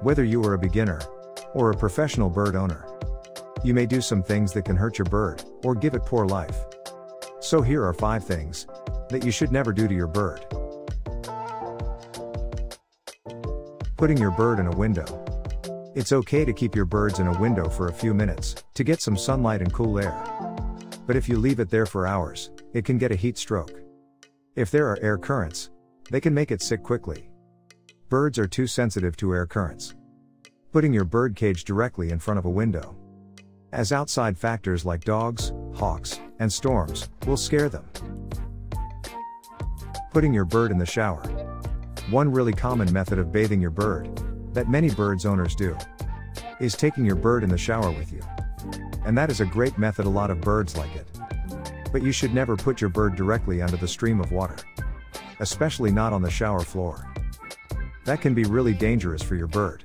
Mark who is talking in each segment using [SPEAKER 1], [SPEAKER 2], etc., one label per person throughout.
[SPEAKER 1] Whether you are a beginner or a professional bird owner, you may do some things that can hurt your bird or give it poor life. So here are 5 things that you should never do to your bird. Putting your bird in a window. It's okay to keep your birds in a window for a few minutes to get some sunlight and cool air. But if you leave it there for hours, it can get a heat stroke. If there are air currents, they can make it sick quickly. Birds are too sensitive to air currents. Putting your bird cage directly in front of a window. As outside factors like dogs, hawks, and storms will scare them. Putting your bird in the shower. One really common method of bathing your bird, that many birds owners do, is taking your bird in the shower with you. And that is a great method, a lot of birds like it. But you should never put your bird directly under the stream of water. Especially not on the shower floor. That can be really dangerous for your bird.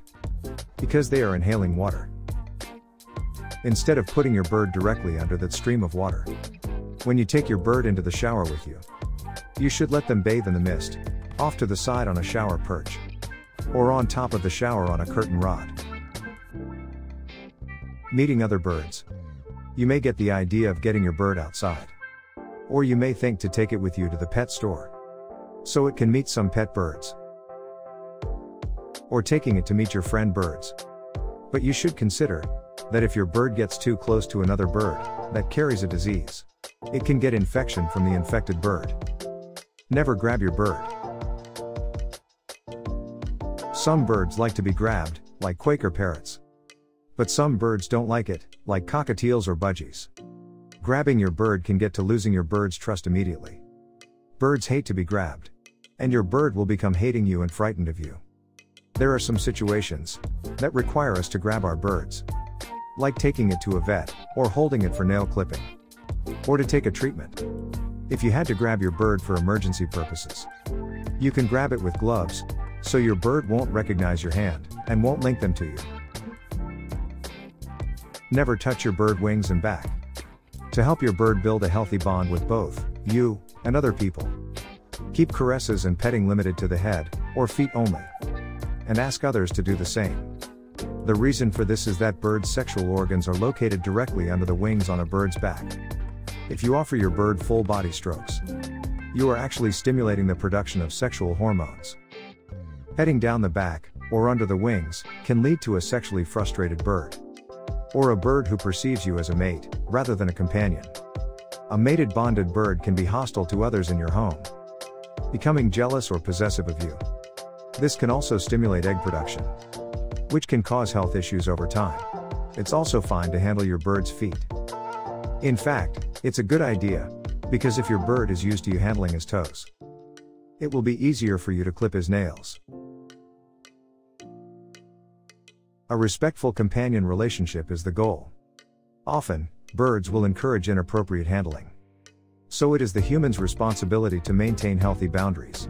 [SPEAKER 1] Because they are inhaling water. Instead of putting your bird directly under that stream of water. When you take your bird into the shower with you, you should let them bathe in the mist, off to the side on a shower perch. Or on top of the shower on a curtain rod. Meeting other birds. You may get the idea of getting your bird outside. Or you may think to take it with you to the pet store. So it can meet some pet birds. Or taking it to meet your friend birds. But you should consider that if your bird gets too close to another bird that carries a disease, it can get infection from the infected bird. Never grab your bird. Some birds like to be grabbed, like Quaker parrots. But some birds don't like it, like cockatiels or budgies. Grabbing your bird can get to losing your bird's trust immediately. Birds hate to be grabbed. And your bird will become hating you and frightened of you. There are some situations that require us to grab our birds. Like taking it to a vet, or holding it for nail clipping. Or to take a treatment. If you had to grab your bird for emergency purposes, you can grab it with gloves, so your bird won't recognize your hand, and won't link them to you. Never touch your bird wings and back. To help your bird build a healthy bond with both, you, and other people. Keep caresses and petting limited to the head, or feet only. And ask others to do the same. The reason for this is that birds' sexual organs are located directly under the wings on a bird's back. If you offer your bird full body strokes, you are actually stimulating the production of sexual hormones. Heading down the back, or under the wings, can lead to a sexually frustrated bird. Or a bird who perceives you as a mate, rather than a companion. A mated bonded bird can be hostile to others in your home, becoming jealous or possessive of you. This can also stimulate egg production, which can cause health issues over time. It's also fine to handle your bird's feet. In fact, it's a good idea, because if your bird is used to you handling his toes, it will be easier for you to clip his nails. A respectful companion relationship is the goal. Often, birds will encourage inappropriate handling. So it is the human's responsibility to maintain healthy boundaries.